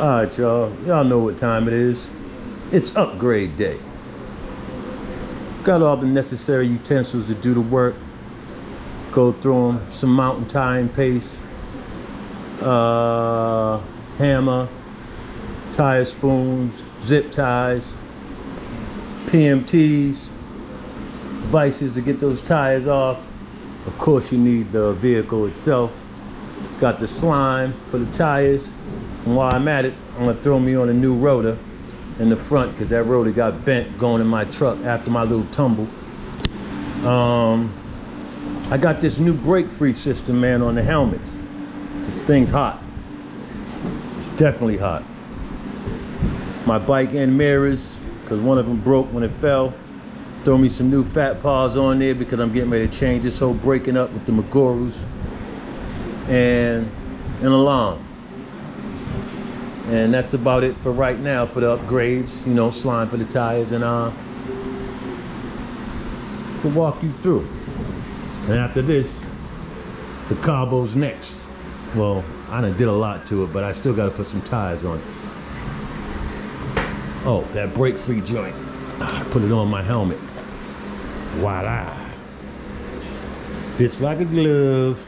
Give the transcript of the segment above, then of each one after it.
All right, y'all. Y'all know what time it is. It's upgrade day. Got all the necessary utensils to do the work. Go through them. Some mountain tying paste, uh, hammer, tire spoons, zip ties, PMTs, vices to get those tires off. Of course, you need the vehicle itself. Got the slime for the tires. And while I'm at it, I'm gonna throw me on a new rotor in the front because that rotor got bent going in my truck after my little tumble. Um, I got this new brake free system, man, on the helmets. This thing's hot. It's definitely hot. My bike end mirrors, because one of them broke when it fell. Throw me some new fat paws on there because I'm getting ready to change this whole breaking up with the Maguras. And an alarm. And that's about it for right now for the upgrades. You know, slime for the tires and uh we'll walk you through. And after this, the carbo's next. Well, I done did a lot to it, but I still gotta put some tires on. Oh, that brake free joint. I put it on my helmet. Voila. Fits like a glove.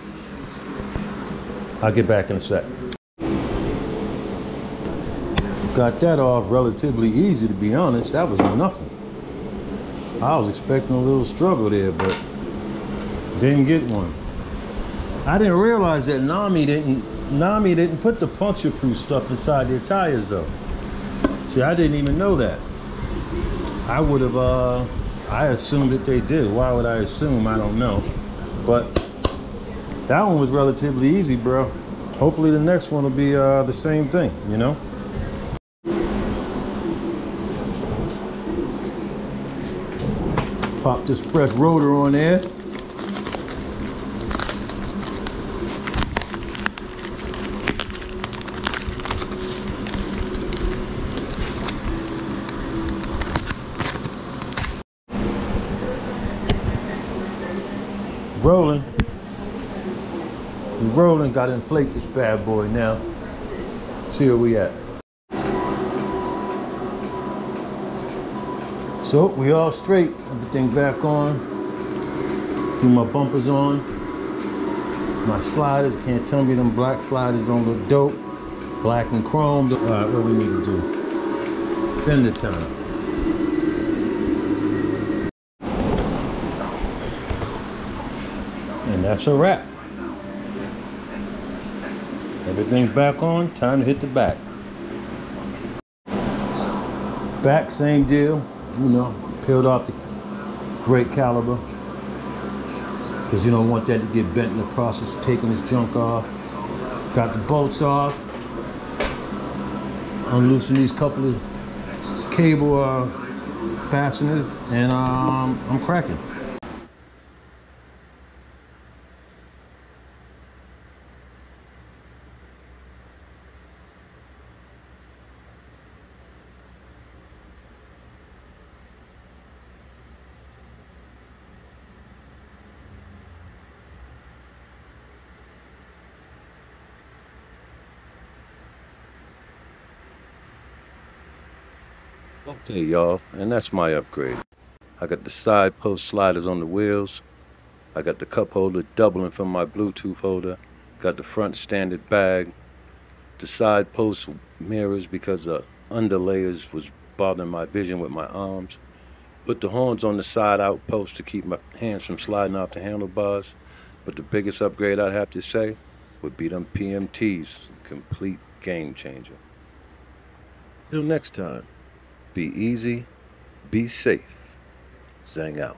I'll get back in a sec. Got that off relatively easy to be honest. That was nothing. I was expecting a little struggle there, but didn't get one. I didn't realize that Nami didn't Nami didn't put the puncture proof stuff inside their tires though. See, I didn't even know that. I would have uh I assumed that they did. Why would I assume? I don't know. But that one was relatively easy, bro. Hopefully the next one will be uh the same thing, you know? Pop this fresh rotor on there. Rolling. We rolling, gotta inflate this bad boy now. See where we at. So we all straight, everything back on. Get my bumpers on. My sliders, can't tell me them black sliders don't look dope. Black and chrome. All right, what we need to do? Fender time. And that's a wrap. Everything's back on, time to hit the back. Back, same deal, you know, peeled off the great caliper. Because you don't want that to get bent in the process of taking this junk off. Got the bolts off. Unloosen these couple of cable uh, fasteners and um, I'm cracking. Okay, y'all, and that's my upgrade. I got the side post sliders on the wheels. I got the cup holder doubling from my Bluetooth holder. Got the front standard bag. The side post mirrors because the underlayers was bothering my vision with my arms. Put the horns on the side outpost to keep my hands from sliding off the handlebars. But the biggest upgrade I'd have to say would be them PMTs. Complete game changer. Till next time. Be easy, be safe. Zang out.